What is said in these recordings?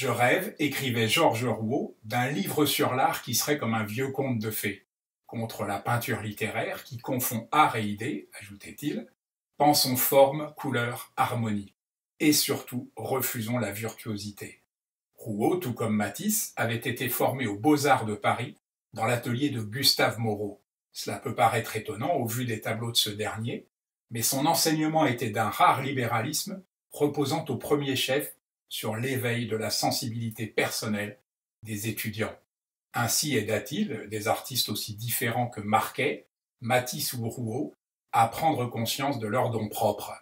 Je rêve, écrivait Georges Rouault, d'un livre sur l'art qui serait comme un vieux conte de fées, contre la peinture littéraire qui confond art et idée, ajoutait-il, pensons forme, couleur, harmonie, et surtout refusons la virtuosité. Rouault, tout comme Matisse, avait été formé aux Beaux-Arts de Paris dans l'atelier de Gustave Moreau. Cela peut paraître étonnant au vu des tableaux de ce dernier, mais son enseignement était d'un rare libéralisme reposant au premier chef sur l'éveil de la sensibilité personnelle des étudiants. Ainsi aida-t-il des artistes aussi différents que Marquet, Matisse ou Rouault à prendre conscience de leurs dons propres.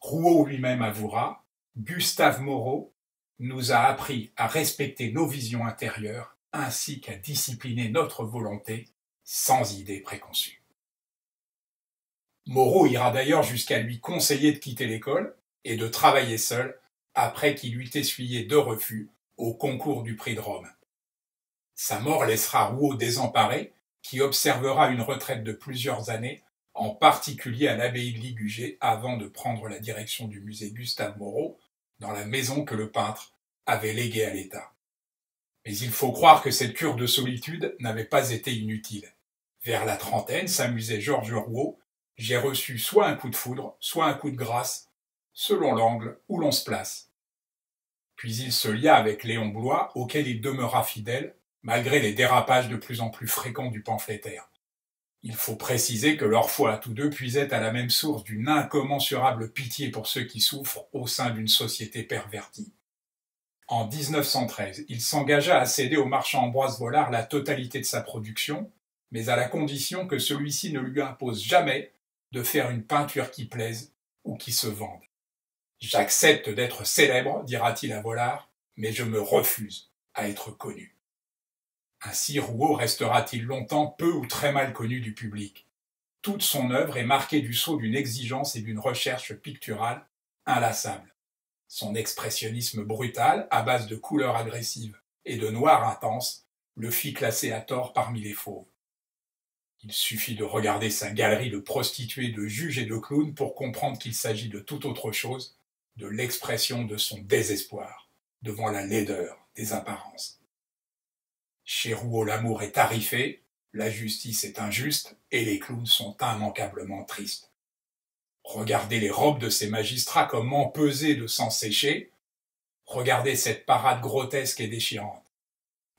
Rouault lui-même avouera Gustave Moreau nous a appris à respecter nos visions intérieures ainsi qu'à discipliner notre volonté sans idées préconçues. Moreau ira d'ailleurs jusqu'à lui conseiller de quitter l'école et de travailler seul après qu'il eut essuyé deux refus au concours du prix de Rome. Sa mort laissera Rouault désemparé, qui observera une retraite de plusieurs années, en particulier à l'abbaye de Ligugé, avant de prendre la direction du musée Gustave Moreau, dans la maison que le peintre avait léguée à l'État. Mais il faut croire que cette cure de solitude n'avait pas été inutile. Vers la trentaine, s'amusait Georges Rouault, j'ai reçu soit un coup de foudre, soit un coup de grâce, selon l'angle où l'on se place. Puis il se lia avec Léon Blois, auquel il demeura fidèle, malgré les dérapages de plus en plus fréquents du pamphlétaire. Il faut préciser que leur foi à tous deux puisait à la même source d'une incommensurable pitié pour ceux qui souffrent au sein d'une société pervertie. En 1913, il s'engagea à céder au marchand Ambroise Vollard la totalité de sa production, mais à la condition que celui-ci ne lui impose jamais de faire une peinture qui plaise ou qui se vende. J'accepte d'être célèbre, dira-t-il à Vollard, mais je me refuse à être connu. Ainsi Rouault restera-t-il longtemps peu ou très mal connu du public. Toute son œuvre est marquée du sceau d'une exigence et d'une recherche picturale inlassable. Son expressionnisme brutal, à base de couleurs agressives et de noir intense, le fit classer à tort parmi les fauves. Il suffit de regarder sa galerie de prostituées, de juges et de clowns pour comprendre qu'il s'agit de tout autre chose, de l'expression de son désespoir devant la laideur des apparences. Chez Rouault, l'amour est tarifé, la justice est injuste et les clowns sont immanquablement tristes. Regardez les robes de ces magistrats comme empesées de sang séché. Regardez cette parade grotesque et déchirante.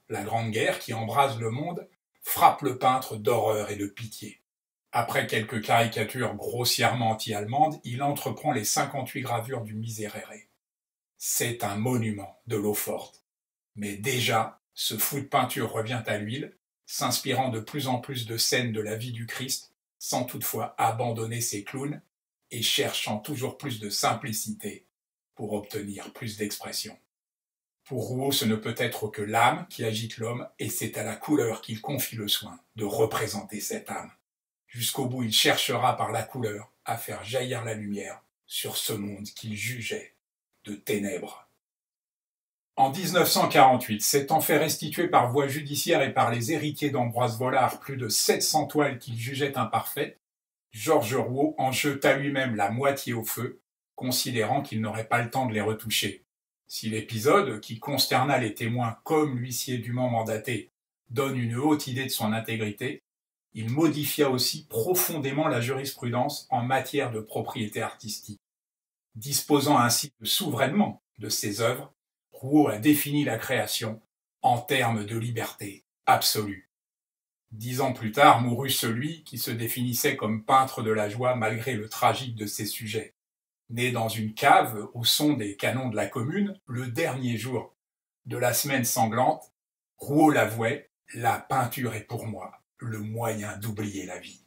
La Grande Guerre qui embrase le monde frappe le peintre d'horreur et de pitié. Après quelques caricatures grossièrement anti-allemandes, il entreprend les 58 gravures du Miserere. C'est un monument de l'eau forte. Mais déjà, ce fou de peinture revient à l'huile, s'inspirant de plus en plus de scènes de la vie du Christ, sans toutefois abandonner ses clowns et cherchant toujours plus de simplicité pour obtenir plus d'expression. Pour Rouault, ce ne peut être que l'âme qui agite l'homme, et c'est à la couleur qu'il confie le soin de représenter cette âme. Jusqu'au bout, il cherchera par la couleur à faire jaillir la lumière sur ce monde qu'il jugeait de ténèbres. En 1948, s'étant fait restituer par voie judiciaire et par les héritiers d'Ambroise Vollard plus de 700 toiles qu'il jugeait imparfaites, Georges Rouault en jeta lui-même la moitié au feu, considérant qu'il n'aurait pas le temps de les retoucher. Si l'épisode, qui consterna les témoins comme l'huissier dûment mandaté, donne une haute idée de son intégrité, il modifia aussi profondément la jurisprudence en matière de propriété artistique. Disposant ainsi souverainement de ses œuvres, Rouault a défini la création en termes de liberté absolue. Dix ans plus tard mourut celui qui se définissait comme peintre de la joie malgré le tragique de ses sujets. Né dans une cave au son des canons de la commune, le dernier jour de la semaine sanglante, Rouault l'avouait, la peinture est pour moi le moyen d'oublier la vie.